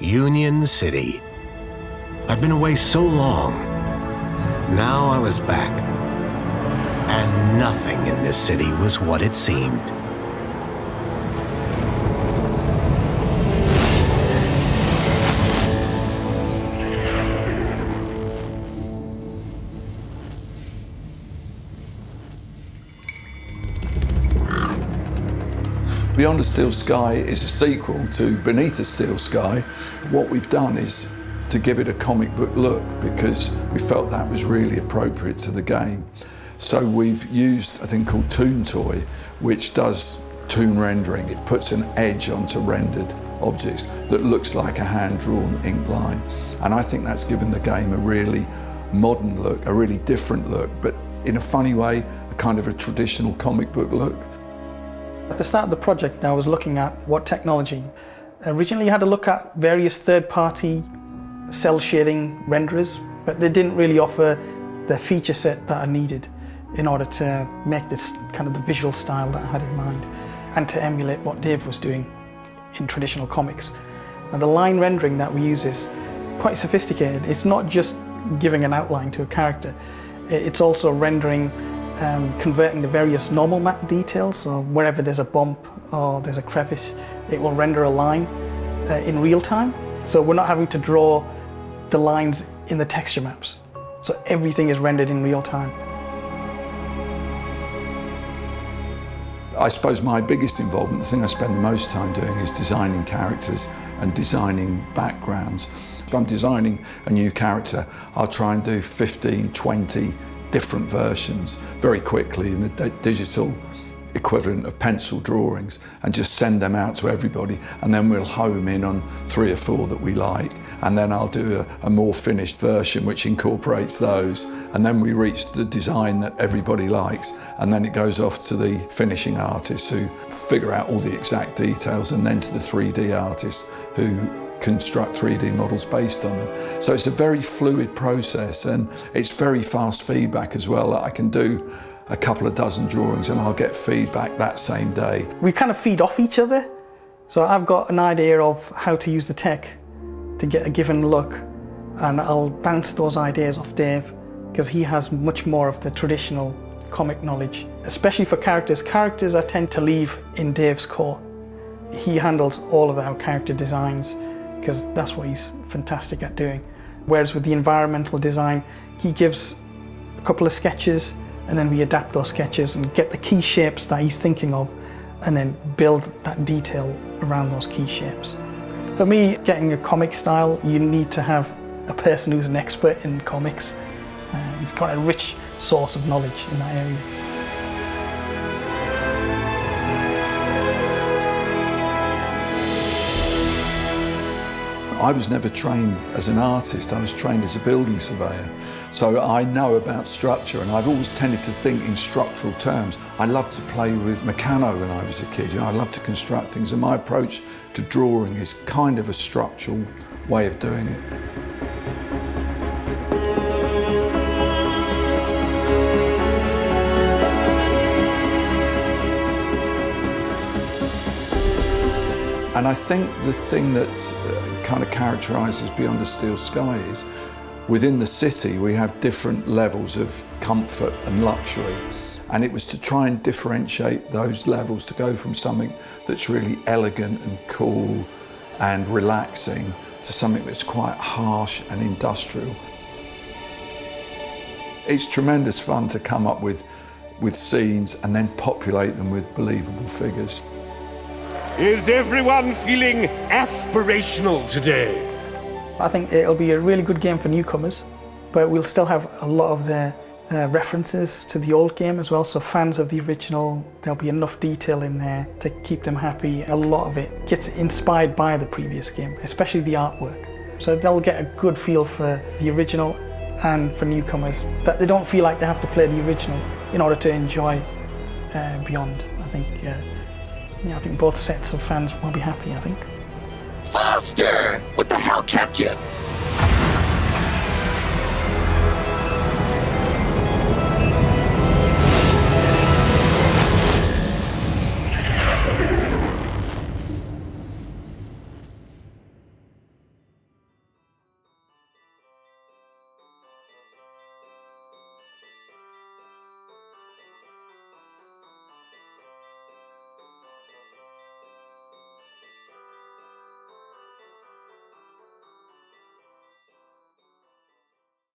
Union City. I'd been away so long. Now I was back. And nothing in this city was what it seemed. Beyond a Steel Sky is a sequel to Beneath a Steel Sky. What we've done is to give it a comic book look because we felt that was really appropriate to the game. So we've used a thing called Toon Toy, which does toon rendering. It puts an edge onto rendered objects that looks like a hand-drawn ink line. And I think that's given the game a really modern look, a really different look, but in a funny way, a kind of a traditional comic book look. At the start of the project, I was looking at what technology. Originally, I had to look at various third-party cel shading renderers, but they didn't really offer the feature set that I needed in order to make this kind of the visual style that I had in mind and to emulate what Dave was doing in traditional comics. And the line rendering that we use is quite sophisticated. It's not just giving an outline to a character, it's also rendering um, converting the various normal map details, so wherever there's a bump or there's a crevice, it will render a line uh, in real time. So we're not having to draw the lines in the texture maps. So everything is rendered in real time. I suppose my biggest involvement, the thing I spend the most time doing is designing characters and designing backgrounds. If I'm designing a new character, I'll try and do 15, 20 different versions very quickly in the digital equivalent of pencil drawings and just send them out to everybody. And then we'll home in on three or four that we like. And then I'll do a, a, more finished version which incorporates those. And then we reach the design that everybody likes. And then it goes off to the finishing artists who figure out all the exact details and then to the 3D artists who construct 3D models based on them. So it's a very fluid process and it's very fast feedback as well. I can do a couple of dozen drawings and I'll get feedback that same day. We kind of feed off each other. So I've got an idea of how to use the tech to get a given look and I'll bounce those ideas off Dave because he has much more of the traditional comic knowledge, especially for characters. Characters I tend to leave in Dave's core. He handles all of our character designs because that's what he's fantastic at doing. Whereas with the environmental design, he gives a couple of sketches and then we adapt those sketches and get the key shapes that he's thinking of and then build that detail around those key shapes. For me, getting a comic style, you need to have a person who's an expert in comics. Uh, he's got a rich source of knowledge in that area. I was never trained as an artist, I was trained as a building surveyor. So I know about structure and I've always tended to think in structural terms. I loved to play with Meccano when I was a kid. You know, I love to construct things and my approach to drawing is kind of a structural way of doing it. And I think the thing that uh, kind of characterises Beyond a Steel Sky is Within the city, we have different levels of comfort and luxury. And it was to try and differentiate those levels to go from something that's really elegant and cool and relaxing to something that's quite harsh and industrial. It's tremendous fun to come up with, with scenes and then populate them with believable figures. Is everyone feeling aspirational today? I think it'll be a really good game for newcomers, but we'll still have a lot of the uh, references to the old game as well, so fans of the original, there'll be enough detail in there to keep them happy. A lot of it gets inspired by the previous game, especially the artwork. So they'll get a good feel for the original and for newcomers, that they don't feel like they have to play the original in order to enjoy uh, Beyond. I think, uh, yeah, I think both sets of fans will be happy, I think. Foster! What the hell kept you?